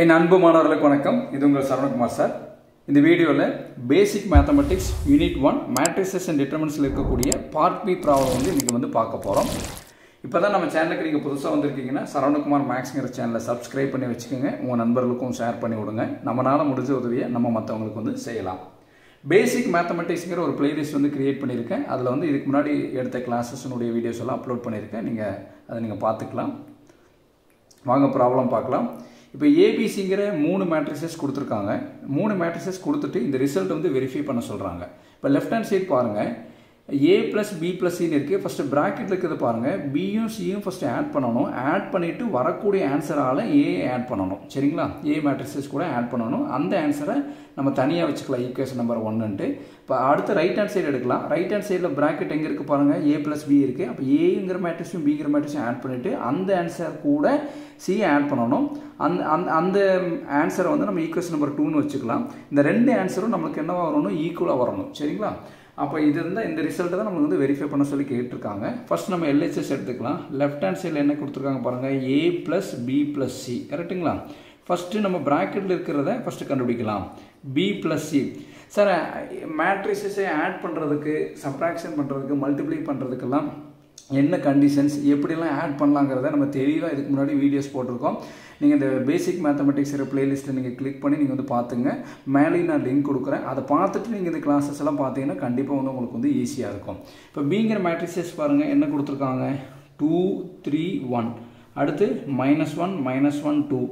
என் அன்பு மாணவர்களுக்கு வணக்கம். இது உங்கள் சரவணகுமார் சார். இந்த வீடியோவில் basic mathematics unit one matrices and டிட்டர்மெண்ட்ஸில் இருக்கக்கூடிய பார்ட் பி ப்ராப்ளம் வந்து இன்றைக்கி வந்து பார்க்க போகிறோம் இப்போ தான் நம்ம சேனலுக்கு நீங்கள் புதுசாக வந்திருக்கீங்கன்னா சரவணகுமார் மேக்ஸுங்கிற சேனலை சப்ஸ்கிரைப் பண்ணி வச்சுக்கோங்க. உங்கள் நண்பர்களுக்கும் ஷேர் பண்ணி விடுங்க. நம்மளால் முடிஞ்ச உதவியை நம்ம மற்றவங்களுக்கு வந்து செய்யலாம். பேசிக் மேத்தமெட்டிக்ஸுங்கிற ஒரு பிளேலிஸ்ட் வந்து கிரியேட் பண்ணியிருக்கேன். அதில் வந்து இதுக்கு முன்னாடி எடுத்த கிளாஸஸ்னுடைய வீடியோஸ் எல்லாம் அப்லோட் பண்ணியிருக்கேன். நீங்கள் அதை நீங்கள் பார்த்துக்கலாம். வாங்க ப்ராப்ளம் பார்க்கலாம். இப்போ ஏபிசிங்கிற மூணு மேட்ரிசஸ் கொடுத்துருக்காங்க. மூணு மேட்ரிசஸ் கொடுத்துட்டு இந்த ரிசல்ட் வந்து வெரிஃபை பண்ண சொல்கிறாங்க இப்போ லெஃப்ட் ஹேண்ட் சைட் பாருங்கள் ஏ ப்ளஸ் பி ப்ளஸ் சின்னு இருக்குது ஃபஸ்ட்டு ப்ராக்கெட்டில் இருக்கிறத பாருங்கள் பியும் சியும் ஃபஸ்ட்டு ஆட் பண்ணணும். ஆட் பண்ணிவிட்டு வரக்கூடிய ஆன்சரால் ஏ ஆட் பண்ணணும். சரிங்களா? ஏ மேட்ரிசஸ் கூட ஆட் பண்ணணும். அந்த ஆன்சரை நம்ம தனியாக வச்சுக்கலாம். ஈக்குவேஷன் நம்பர் ஒன்னுன்ட்டு இப்போ அடுத்து ரைட் ஹேண்ட் சைடு எடுக்கலாம். ரைட் ஹேண்ட் சைடில் ப்ராக்கெட் எங்கே இருக்குது பாருங்கள் ஏ ப்ளஸ் பி இருக்குது அப்போ ஏங்கிற மேட்ரிக்ஸும் பிங்கிற மேட்ரிக்ஸும் ஆட் பண்ணிவிட்டு அந்த ஆன்சர் கூட சி ஆட் பண்ணணும். அந்த அந்த அந்த ஆன்சரை வந்து நம்ம ஈக்குவேஷன் நம்பர் டூன்னு வச்சுக்கலாம். இந்த ரெண்டு ஆன்சரும் நம்மளுக்கு என்னவா வரணும்? ஈக்குவலாக வரணும். சரிங்களா? அப்போ இது இருந்தால் இந்த ரிசல்ட்டை தான் நம்மளுக்கு வந்து வெரிஃபை பண்ண சொல்லி கேட்டிருக்காங்க. ஃபஸ்ட் நம்ம எல்ஹெச்எஸ் எடுத்துக்கலாம். லெஃப்ட் ஹேண்ட் சைடில் என்ன கொடுத்துருக்காங்க பாருங்கள் A plus B plus C கரெக்டுங்களா ஃபஸ்ட்டு நம்ம ப்ராக்கெட்டில் இருக்கிறத ஃபஸ்ட்டு கண்டுபிடிக்கலாம். பி ப்ளஸ் சி சார் மேட்ரிசஸை ஆட் பண்ணுறதுக்கு சப்ராக்ஷன் பண்ணுறதுக்கு மல்டிப்ளை பண்ணுறதுக்கெல்லாம் என்ன கண்டிஷன்ஸ் எப்படிலாம் ஆட் பண்ணலாங்கிறத நம்ம தெளிவாக இதுக்கு முன்னாடி வீடியோஸ் போட்டிருக்கோம். நீங்கள் இந்த பேசிக் மேத்தமெட்டிக்ஸ் பிளேலிஸ்ட்டை நீங்கள் கிளிக் பண்ணி நீங்கள் வந்து பார்த்துங்க. மேலேயும் நான் லிங்க் கொடுக்குறேன். அதை பார்த்துட்டு நீங்கள் இந்த கிளாஸஸ் எல்லாம் பார்த்தீங்கன்னா கண்டிப்பாக வந்து உங்களுக்கு வந்து ஈஸியாக இருக்கும். இப்போ பீங்கிற மேட்ரிசஸ் பாருங்கள் என்ன கொடுத்துருக்காங்க? டூ த்ரீ ஒன் அடுத்து minus one minus one two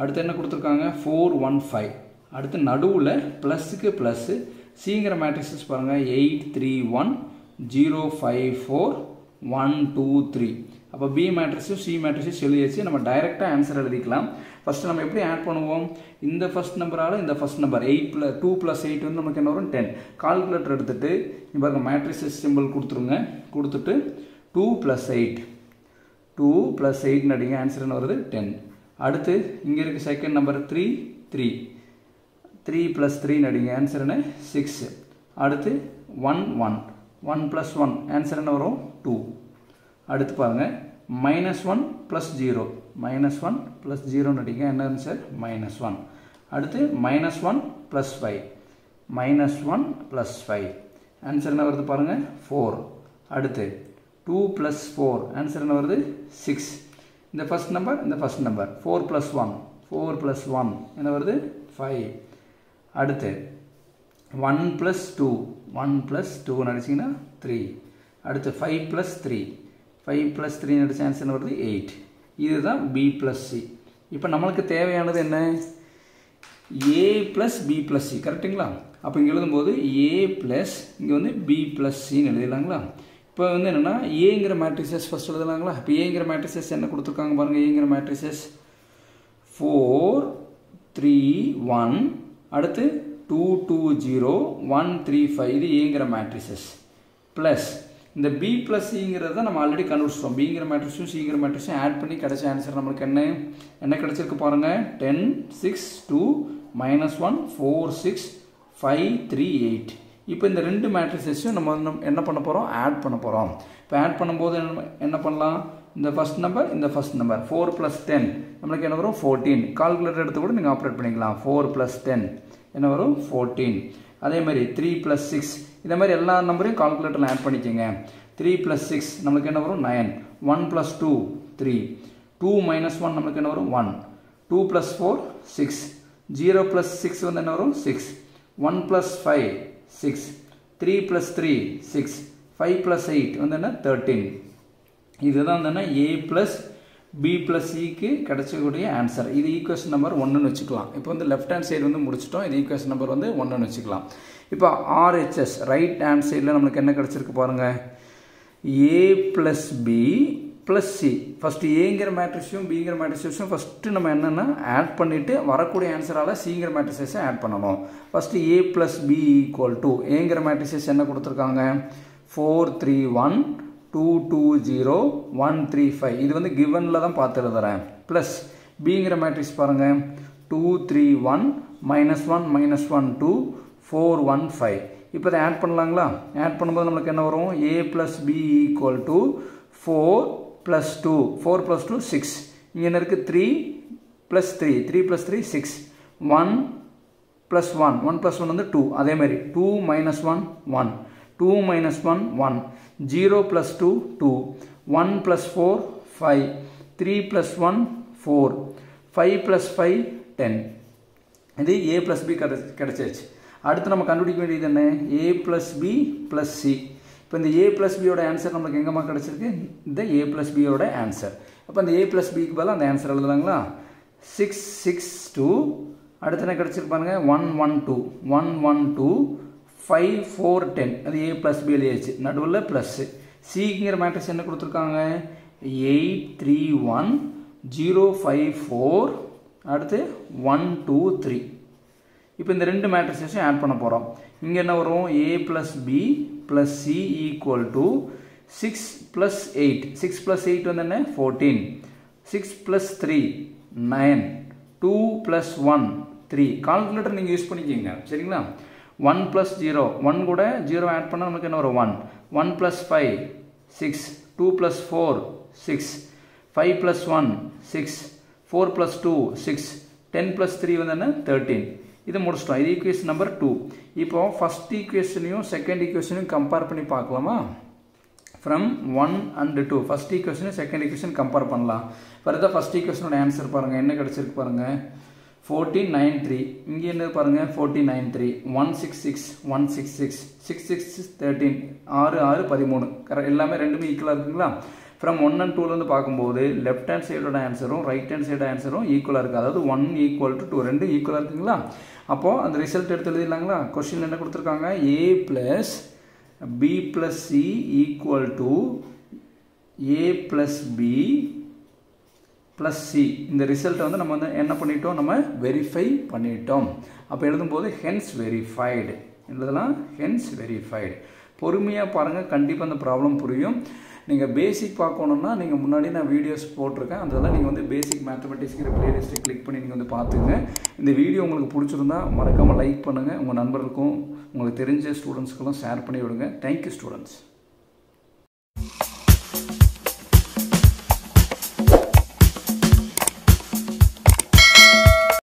அடுத்து என்ன கொடுத்துருக்காங்க? ஃபோர் ஒன் ஃபைவ் அடுத்து நடுவில் ப்ளஸ்ஸுக்கு ப்ளஸ்ஸு சீங்கிற மேட்ரிசஸ் பாருங்கள் eight three one zero five four one two three அப்போ பி மேட்ரிஸும் சி மேட்ரிஸும் எழுதியாச்சு நம்ம டைரெக்டாக ஆன்சர் எழுதிக்கலாம். ஃபஸ்ட்டு நம்ம எப்படி ஆட் பண்ணுவோம்? இந்த ஃபஸ்ட் நம்பரால் இந்த first number eight plus two plus eight வந்து நமக்கு என்ன வரும்? டென் கால்குலேட்டர் எடுத்துகிட்டு இப்போ பாருங்க மேட்ரிஸஸ் சிம்பிள் கொடுத்துருங்க. கொடுத்துட்டு two plus eight two plus எயிட்னு அடிங்க ஆன்சர் என்ன வருது? டென் அடுத்து இங்கே இருக்குது second number three three three plus த்ரீன்னு அடிங்க ஆன்சர் என்ன? சிக்ஸ் அடுத்து one one one plus one answer என்ன வரும்? டூ அடுத்து பாருங்கள் minus one plus zero minus one plus ஜீரோன்னு அடிங்க. என்ன ஆன்சர் மைனஸ் ஒன் அடுத்து minus one plus five minus one plus five answer என்ன வருது பாருங்கள் ஃபோர் அடுத்து டூ ப்ளஸ் ஃபோர் ஆன்சர் என்ன வருது? சிக்ஸ் இந்த ஃபஸ்ட் நம்பர் இந்த first number four plus one four plus one என்ன வருது? ஃபைவ் அடுத்து one plus two one plus டூன்னு அடிச்சிங்கன்னா த்ரீ அடுத்து five plus three five plus த்ரீன்னு அடிச்ச ஆன்சர் வருது? எயிட் இதுதான் பி ப்ளஸ் சி இப்போ நம்மளுக்கு தேவையானது என்ன? A plus B plus C கரெக்டுங்களா அப்போ இங்கே எழுதும்போது ஏ ப்ளஸ் இங்கே வந்து பி ப்ளஸ் சின்னு எழுதிடலாங்களா? இப்போ வந்து என்னென்னா ஏங்கிற மேட்ரிசஸ் ஃபஸ்ட் எழுதலாங்களா? இப்போ ஏங்கிற மேட்ரிசஸ் என்ன கொடுத்துருக்காங்க பாருங்கள் ஏங்கிற மேட்ரிசஸ் ஃபோர் த்ரீ ஒன் அடுத்து two two zero one three five இது ஏங்கிற மேட்ரிசஸ் ப்ளஸ் இந்த பி ப்ளஸ் சிங்கிறத நம்ம ஆல்ரெடி கண்டுபிடிச்சிட்டோம். பிங்கிற மேட்ரிக்ஸும் சிங்கிற மேட்ரிக்ஸும் ஆட் பண்ணி கிடைச்ச ஆன்சர் நம்மளுக்கு என்ன? என்ன கிடச்சிருக்கு பாருங்கள் ten six two minus one four six five three eight இப்போ இந்த ரெண்டு மேட்ரிசஸையும் நம்ம என்ன பண்ண போகிறோம் ஆட் பண்ண போகிறோம் இப்போ ஆட் பண்ணும்போது என்ன பண்ணலாம்? இந்த ஃபஸ்ட் நம்பர் இந்த first number four plus ten நம்மளுக்கு என்ன வரும்? ஃபோர்டீன் கால்குலேட்டர் எடுத்து கூட நீங்கள் ஆப்ரேட் பண்ணிக்கலாம். ஃபோர் ப்ளஸ் டென் என்ன வரும்? ஃபோர்டீன் அதே மாதிரி த்ரீ ப்ளஸ் சிக்ஸ் இந்த மாதிரி எல்லா நம்பரையும் கால்குலேட்டரில் ஆட் பண்ணிக்கோங்க. த்ரீ ப்ளஸ் சிக்ஸ் நம்மளுக்கு என்ன வரும்? Nine one plus two three two minus one நம்மளுக்கு என்ன வரும்? One two plus four six zero plus six வந்து என்ன வரும்? Six one plus five six three plus three six five plus eight வந்து என்ன? தேர்ட்டீன் இதுதான் வந்து என்ன? ஏ ப்ளஸ் பி ப்ளஸ் சிக்கு கிடைச்சக்கூடிய ஆன்சர் இது ஈக்குவேஷன் நம்பர் ஒன்றுன்னு வச்சுக்கலாம். இப்போ வந்து லெஃப்ட் ஹேண்ட் சைடு வந்து முடிச்சிட்டோம். இது ஈக்குவேஷன் நம்பர் வந்து ஒன்றுன்னு வச்சுக்கலாம். இப்போ ஆர்ஹெச்எஸ் ரைட் ஹேண்ட் சைடில் நம்மளுக்கு என்ன கிடச்சிருக்கு பாருங்கள் A plus B plus C first ஏங்கிற மேட்ரிக்ஸையும் பிங்கிற மேட்ரிக்ஸையும் ஃபஸ்ட்டு நம்ம என்னென்னா ஆட் பண்ணிவிட்டு வரக்கூடிய ஆன்சரால் சிங்கிற மேட்ரிக்ஸை ஆட் பண்ணணும். First A plus B equal to ஏங்கிற மேட்ரிக்ஸஸ் என்ன கொடுத்துருக்காங்க? Four three one two two zero one three five இது வந்து கிவனில் தான் பார்த்து எழுதுறேன் ப்ளஸ் பிங்கிற மேட்ரிக்ஸ் பாருங்கள் two three one minus one minus one two four one five இப்போ இதை ஆட் பண்ணலாங்களா? ஆட் பண்ணும்போது நம்மளுக்கு என்ன வரும்? A plus B equal to four plus two four plus two six இங்கே என்ன இருக்குது three plus three three plus three six one plus one one plus one வந்து டூ அதேமாதிரி two minus one one two minus one one zero plus two two one plus four five three plus one four five plus five ten இது A plus B கிடச்சி கிடச்சிருச்சு அடுத்து நம்ம கண்டுபிடிக்க வேண்டியது என்ன? A plus B plus C இப்போ இந்த ஏ ப்ளஸ் பியோட ஆன்சர் நமக்கு எங்கேம்மா கிடச்சிருக்கு? இந்த ஏ ப்ளஸ் பியோட ஆன்சர் அப்போ இந்த ஏ ப்ளஸ் பிக்கு பதிலாக அந்த ஆன்சர் எழுதலாங்களா? சிக்ஸ் சிக்ஸ் டூ அடுத்து என்ன கிடச்சிருப்பாருங்க one one two one one two five four ten அது ஏ ப்ளஸ் பி எழுதியாச்சு. நடுவில் ப்ளஸ்ஸு சிங்கிற மேட்ரிக்ஸ் என்ன கொடுத்துருக்காங்க? Eight three one zero five four அடுத்து ஒன் டூ த்ரீ இப்போ இந்த ரெண்டு மேட்ரிக்ஸையும் ஆட் பண்ண போகிறோம் இங்கே என்ன வரும்? A plus B plus C equal to six plus eight six plus eight வந்து என்ன? Fourteen six plus three nine two plus one three calculator நீங்கள் யூஸ் பண்ணிக்கிங்க. சரிங்களா? ஒன் ப்ளஸ் ஜீரோ ஒன் கூட ஜீரோ ஆட் பண்ணால் நமக்கு என்ன வரும்? One one plus five six two plus four six five plus one six four plus two six ten plus three வந்து என்ன? தேர்ட்டீன் இது முடிச்சிட்டோம். இது ஈக்குவேஷன் நம்பர் டூ இப்போ ஃபஸ்ட் ஈக்குவேஷனையும் செகண்ட் ஈக்குவேஷனையும் கம்பேர் பண்ணி பார்க்கலாமா? From one and two first ஈக்குவேஷனும் second equation compare பண்ணலாம். ஃபர்தர் ஃபஸ்ட் ஈக்குவேஷனோட ஆன்சர் பாருங்கள் என்ன கிடச்சிருக்கு பாருங்கள் ஃபோர்டீன் நைன் த்ரீ இங்கே என்ன பாருங்கள் fourteen nine three one six six one six six six six thirteen ஆறு ஆறு பதிமூணு. கரெக்ட் எல்லாமே ரெண்டுமே ஈக்குவலாக இருக்குங்களா? ஃப்ரம் ஒன் அண்ட் டூலேருந்து பார்க்கும்போது லெஃப்ட் ஹேண்ட் சைடோட ஆன்சரும் ரைட் ஹேண்ட் சைடு ஆன்சரும் ஈக்குவலாக இருக்குது அதாவது ஒன் ஈக்குவல் டு டூ ரெண்டு ஈக்குவலாக இருக்குங்களா? அப்போது அந்த ரிசல்ட் எடுத்து எழுதிடலாங்களா? கொஸ்டின் என்ன கொடுத்துருக்காங்க? A plus B plus C equal to A plus B plus C இந்த ரிசல்ட்டை வந்து நம்ம வந்து என்ன பண்ணிட்டோம்? நம்ம வெரிஃபை பண்ணிட்டோம். அப்போ எழுதும்போது ஹென்ஸ் வெரிஃபைடு எழுதலாம் ஹென்ஸ் வெரிஃபைடு பொறுமையாக பாருங்கள் கண்டிப்பாக அந்த ப்ராப்ளம் புரியும். நீங்கள் பேசிக் பார்க்கணுன்னா நீங்கள் முன்னாடி நான் வீடியோஸ் போட்டிருக்கேன். அதெல்லாம் நீங்கள் வந்து பேசிக் மேத்தமெட்டிக்ஸ்ங்கிற பிளேலிஸ்ட்டை கிளிக் பண்ணி நீங்கள் வந்து பார்த்துங்க இந்த வீடியோ உங்களுக்கு பிடிச்சிருந்தா மறக்காமல் லைக் பண்ணுங்கள் உங்கள் நண்பர்களுக்கும் உங்களுக்கு தெரிஞ்ச ஸ்டூடெண்ட்ஸ்க்கெல்லாம் ஷேர் பண்ணி விடுங்க. Thank you students